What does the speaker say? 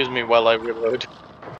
Excuse me while I reload.